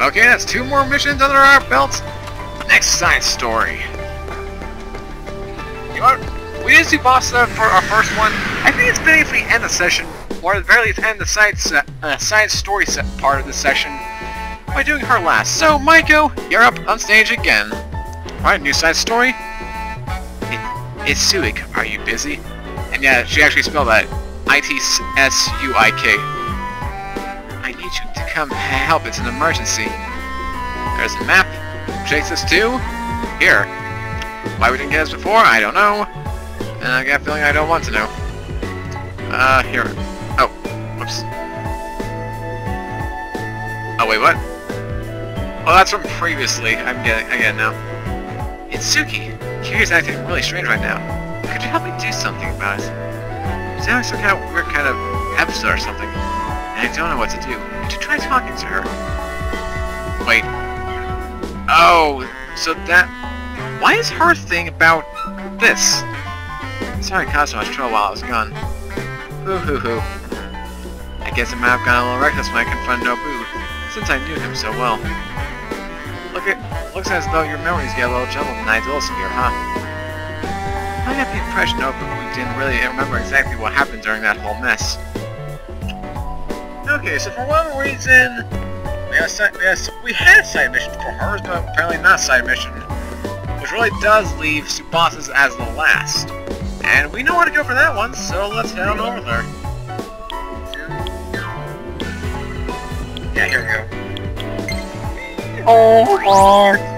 Okay, that's two more missions under our belts. Next science story. You know what? We did Bossa for our first one. I think it's better if we end the session, or at the very least end the science, uh, side story part of the session by doing her last. So, Maiko, you're up on stage again. Alright, new science story. It, it's Suik. Are you busy? And yeah, she actually spelled that. I-T-S-U-I-K. Come help. It's an emergency. There's a map. Takes us to... Here. Why we didn't get this before, I don't know. And I got a feeling I don't want to know. Uh, here. Oh, whoops. Oh, wait, what? Oh, that's from previously. I'm getting, I get it now. It's Suki. Kiri's acting really strange right now. Could you help me do something about it? She's having some kind of kind of episode or something. And I don't know what to do. You try talking to her? Wait. Oh, so that... Why is her thing about this? Sorry caused so much trouble while I was gone. Hoo hoo hoo. I guess I might have gone a little reckless when I confronted Nobu, since I knew him so well. Look at, looks as though your memories get a little jumbled and idyllic huh? I got the impression Nobu didn't really remember exactly what happened during that whole mess. Okay, so for one reason, we, have side, we, have, we had side mission for hers, but apparently not side mission, which really does leave Tsubasa's as the last. And we know where to go for that one, so let's head on over there. Yeah, here we go. Oh, oh.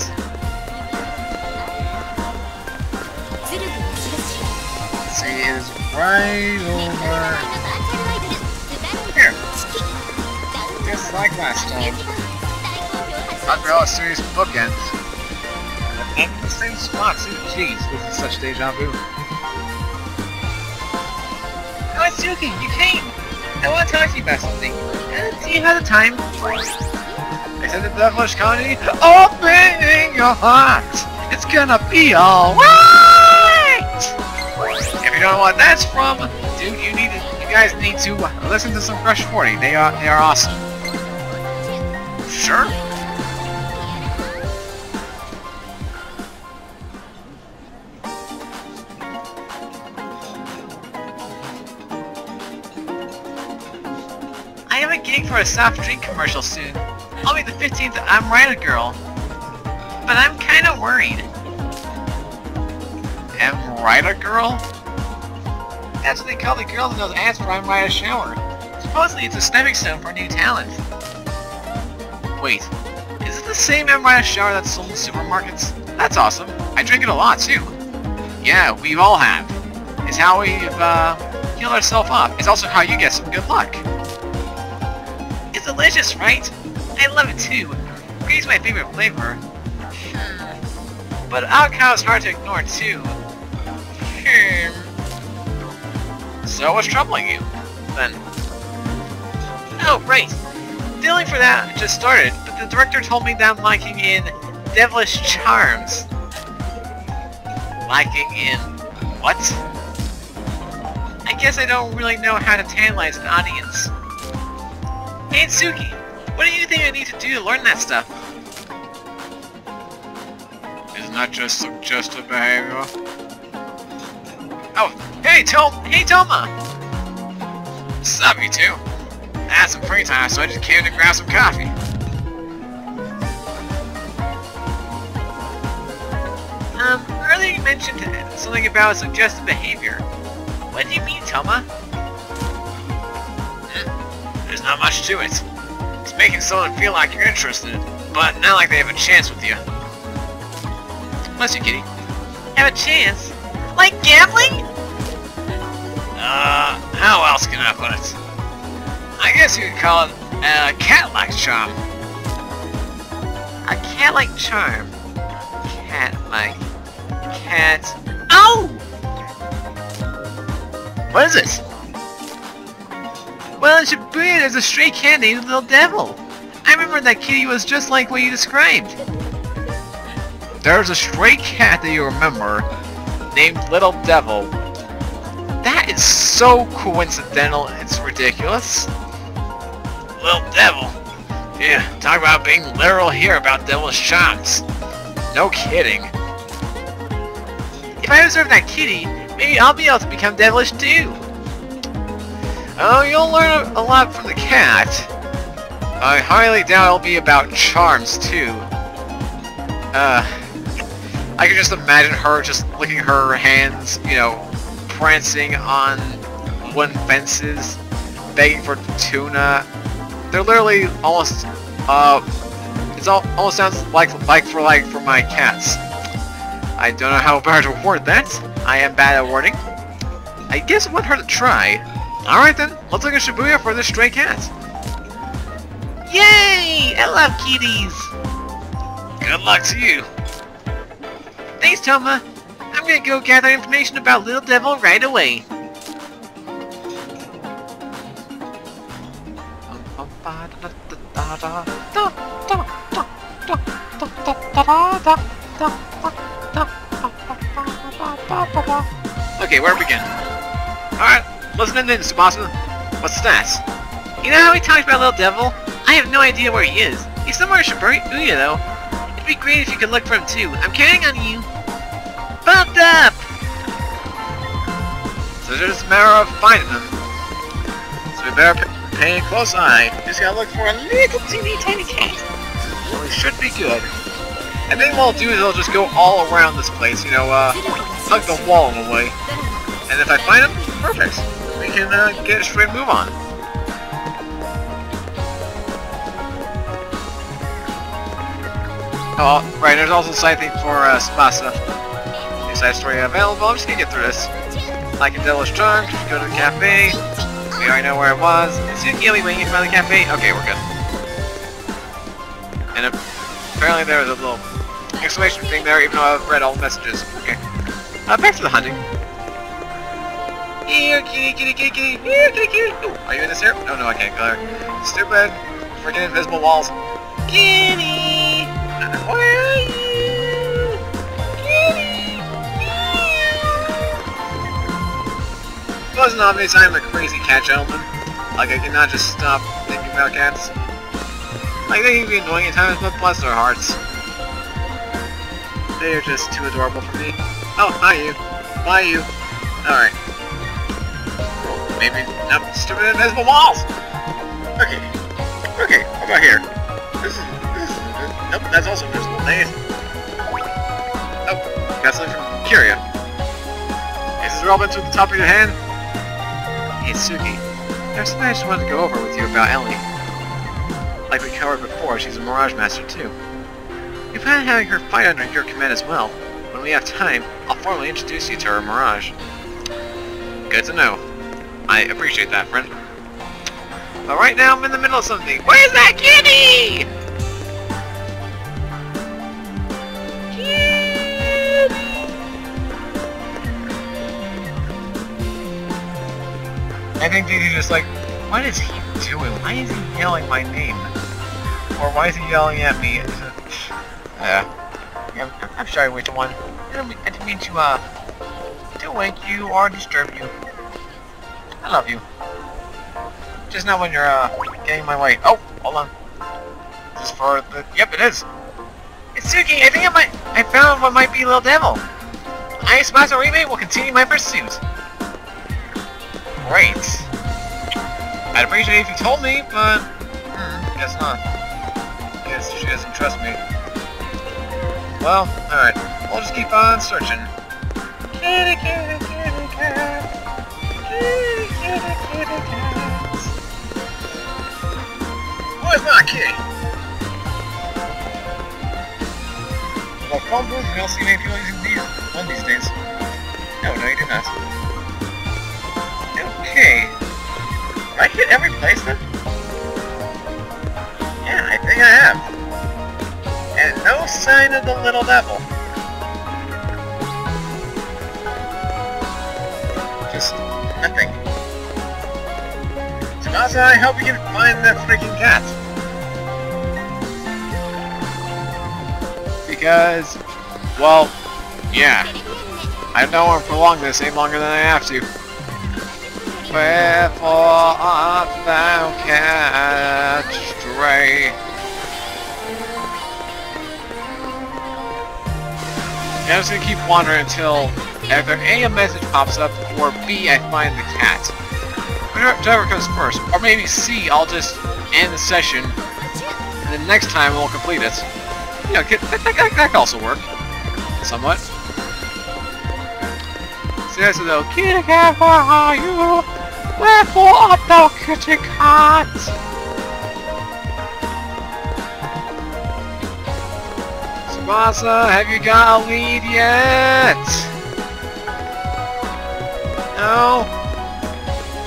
Oh. right over here. Just like last time. After all a series bookends. And the same spot too. Jeez, this is such deja vu. Oh, Suki, you came! I want to talk to you about something. Do you have the time? I said the devilish comedy. Open heart! It's gonna be alright! If you don't know what that's from, dude, you need to, you guys need to listen to some Crush 40. They are they are awesome. Sure. I have a gig for a soft drink commercial soon. I'll be the 15th I'm Right Girl. But I'm kinda worried. Am a Girl? That's what they call the girl that knows ants for I'm a shower. Supposedly it's a stepping stone for new talent. Wait, is it the same M. Ryder shower that's sold in supermarkets? That's awesome. I drink it a lot too. Yeah, we all have. It's how we've uh, healed ourselves up. It's also how you get some good luck. It's delicious, right? I love it too. Green's my favorite flavor. But alcohol is hard to ignore too. Hmm. So what's troubling you, then? Oh, right. Dealing for that just started, but the director told me that I'm liking in Devilish Charms. Liking in... what? I guess I don't really know how to tantalize an audience. Hey Suki, what do you think I need to do to learn that stuff? Isn't just suggestive behavior? Oh, hey, Tom! Hey, Toma! Sup, you two? I had some free time, so I just came to grab some coffee. Um, earlier you mentioned something about suggestive behavior. What do you mean, Toma? Hmm, there's not much to it. It's making someone feel like you're interested, but not like they have a chance with you. Bless you, kitty. Have a chance? Like gambling? Uh, how else can I put it? I guess you could call it a cat-like charm. A cat-like charm. Cat-like. Cat... Oh! What is this? Well, in Shibuya, there's a stray cat named Little Devil. I remember that kitty was just like what you described. There's a stray cat that you remember, named Little Devil. That is so coincidental, it's ridiculous. Little Devil. Yeah, talk about being literal here about Devil's Shots. No kidding. If I observe that kitty, maybe I'll be able to become devilish too. Oh, you'll learn a, lot from the cat. I highly doubt it'll be about charms too. Uh, I can just imagine her just licking her hands, you know, prancing on wooden fences, begging for tuna. They're literally almost, uh, it all, almost sounds like like for like for my cats. I don't know how better to word that. I am bad at wording. I guess it wouldn't hurt to try. Alright then, let's look at Shibuya for this stray cat. Yay! I love kitties! Good luck to you. Thanks, Toma. I'm gonna go gather information about Little Devil right away. Okay, where to begin? Alright, listen in, Tsubasa. What's that? You know how he talks about Little Devil? I have no idea where he is. He's somewhere in Shibuya, though. It'd be great if you could look for him, too. I'm counting on you. So it's just a matter of finding them. So we better pay close eye. Just gotta look for a little teeny tiny cat. We should be good. And then what I'll do is I'll just go all around this place, you know, uh, hug the wall in a way. And if I find them, perfect. We can uh, get a straight move on. Oh, right, there's also something for uh, Tsubasa. New side story available, I'm just gonna get through this. Like a Devil's Trunk, go to the cafe. We already know where it was. Suki will be waiting for the cafe. Okay, we're good. And apparently there was a little exclamation thing there, even though I've read all the messages. Okay. Uh, back to the hunting. Here, kitty, kitty, kitty, kitty, here, kitty, kitty. Ooh, are you in this here? Oh no, I can't there. Stupid. Freaking invisible walls. Kitty! It wasn't obvious I'm a crazy cat gentleman. Like, I cannot just stop thinking about cats. Like, they can be annoying at times, but bless their hearts. They are just too adorable for me. Oh, hi you. Bye you. Alright. Maybe not stupid invisible walls! Okay. Okay, what about here? This is... This is... Nope, that's also invisible. Nice. Oh, got something from Kiria. Is this relevant to the top of your hand? Hey, Suki. There's something I just wanted to go over with you about Ellie. Like we covered before, she's a Mirage Master too. We plan on having her fight under your command as well. When we have time, I'll formally introduce you to her Mirage. Good to know. I appreciate that, friend. But right now I'm in the middle of something. Where's that kitty? I think Didi just like, what is he doing? Why is he yelling my name? Or why is he yelling at me? Yeah. I'm, I'm sorry, Witcher One. I didn't, mean- I didn't mean to, uh, to wake you or disturb you. I love you. Just not when you're, uh, getting my way. Oh, hold on. Is this for the... Yep, it is. Itsuki! I think I might... I found what might be Little Devil. I, Spazzo Remake, will continue my pursuit. Great. I'd appreciate it if you told me, but... Hmm, guess not. Guess she doesn't trust me. Well, alright. We'll just keep on searching. Kitty, kitty, kitty, cat. Kitty, kitty, cat. Where's my kitty? Well, probably we don't see many people using these one these days. No, no, you do not. I hit every place then? Yeah, I think I have. And no sign of the little devil. Just nothing. Tsubasa, I hope you can find that freaking cat. Because, well, yeah. I don't want to prolong this any longer than I have to. Wherefore art thou cat stray? I'm just gonna keep wandering until either A, a message pops up, or B, I find the cat. Whatever comes first. Or maybe C, I'll just end the session, and then next time we'll complete it. You know, that, that could also work. Somewhat. Says though, Kitty cat, where are you? Wherefore art thou kitty cat? Tsubasa, have you got a lead yet? No?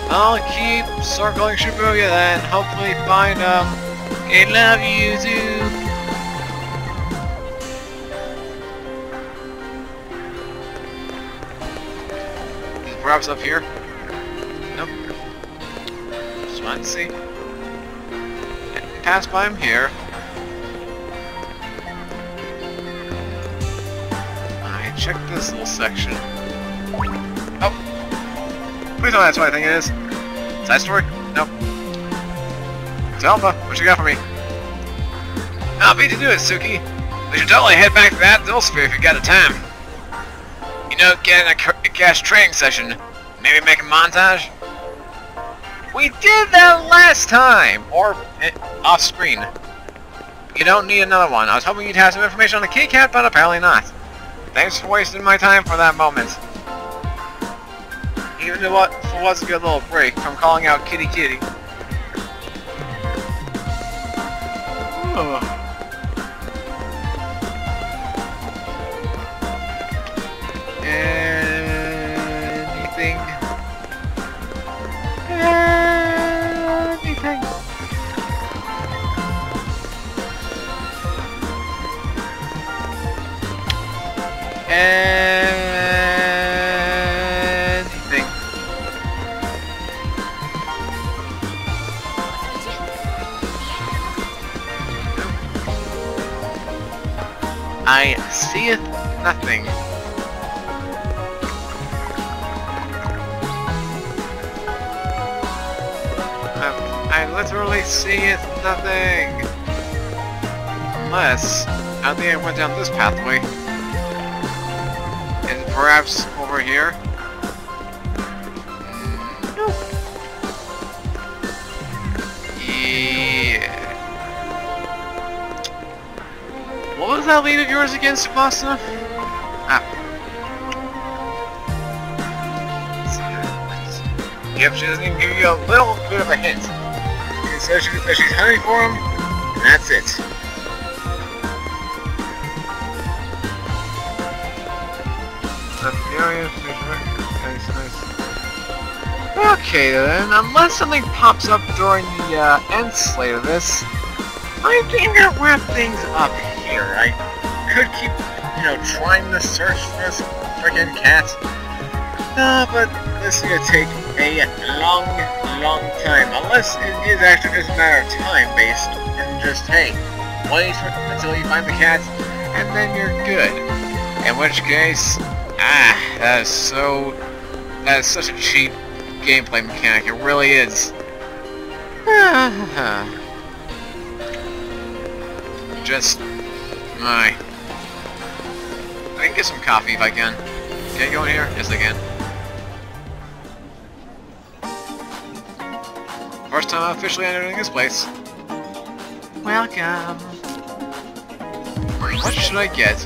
I'll keep circling Shibuya then, hopefully find um, him. I love you too. Perhaps up here? To see. Pass by him here. I checked this little section. Oh! Please me that's what I think it is. Side story? Nope. Zelma, what you got for me? I'll beat to do it, Suki. We should totally head back to that Sphere if you got the time. You know, get in a, a cash training session. Maybe make a montage? We did that last time! Or, eh, off screen. You don't need another one. I was hoping you'd have some information on the Kat, but apparently not. Thanks for wasting my time for that moment. Even if what was a good little break from calling out Kitty Kitty. Oh. I seeth nothing. Um, I literally seeth nothing. Unless, I think I went down this pathway. And perhaps over here? That lead of yours against Tsubasa? Ah. Yep, she doesn't even give you a little bit of a hint. She says she, she's hunting for him, and that's it. Okay then, unless something pops up during the uh, end slate of this, I think I'll wrap things up here. I could keep, you know, trying to search for this freaking cat. Uh, but this is gonna take a long, long time. Unless it is actually just a matter of time based, and just, hey, wait until you find the cat, and then you're good. In which case, ah, that is so, that is such a cheap gameplay mechanic, it really is. Just, my. I can get some coffee if I can. Can I go in here? Yes, I can. First time I'm officially entering this place. Welcome. What should I get?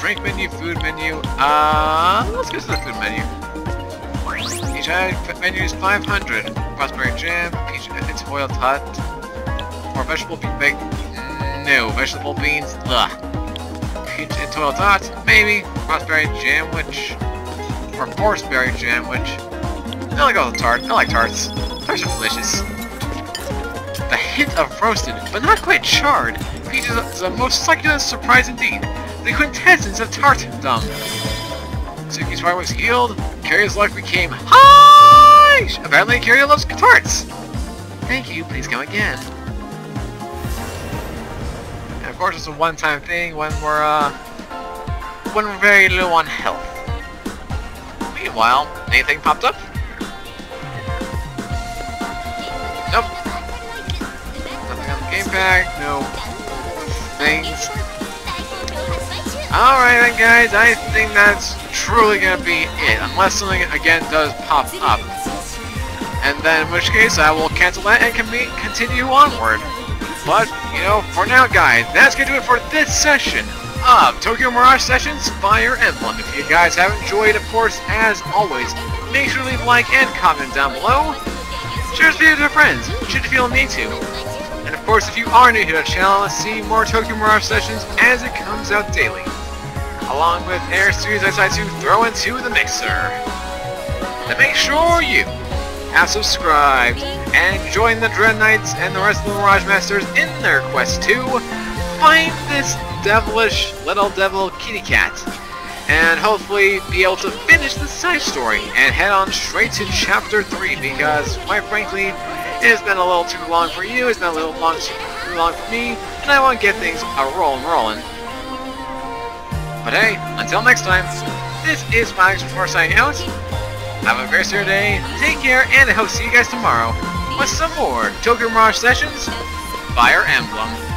Drink menu, food menu. Uh, let's get to the food menu. Each item menu is 500. Raspberry jam, peach, it's foil hot, or vegetable bean baked. No, vegetable beans. Ugh. Peach and toil tots, maybe. Raspberry jamwich, or forestberry jam jamwich. I like all the tart. I like tarts. Tarts are delicious. The hint of roasted, but not quite charred, features the most succulent surprise indeed. The quintessence of tartdom. Suki's heart was healed. Kiria's life became high. Apparently, Carrier loves tarts. Thank you, please come again. Course it's a one-time thing when we're, uh, when we're very low on health. Meanwhile, anything popped up? Nope. Nothing on the game no things. Alright then guys, I think that's truly gonna be it, unless something again does pop up. And then in which case I will cancel that and can be, continue onward. But, you know, for now guys, that's gonna do it for this session of Tokyo Mirage Sessions Fire Emblem. If you guys have enjoyed, of course, as always, make sure to leave a like and comment down below. Share this video with your friends, should you feel a need to. And of course, if you are new to the channel, see more Tokyo Mirage Sessions as it comes out daily along with air series I decide to throw into the mixer. To make sure you have subscribed and join the Dread Knights and the rest of the Mirage Masters in their quest to find this devilish little devil kitty cat and hopefully be able to finish the side story and head on straight to chapter 3 because quite frankly it has been a little too long for you, it's been a little long too long for me, and I want to get things a rolling rolling. But hey, until next time, this is Max before signing out. Have a good day, take care, and I hope to see you guys tomorrow with some more Tokyo Mirage Sessions Fire Emblem.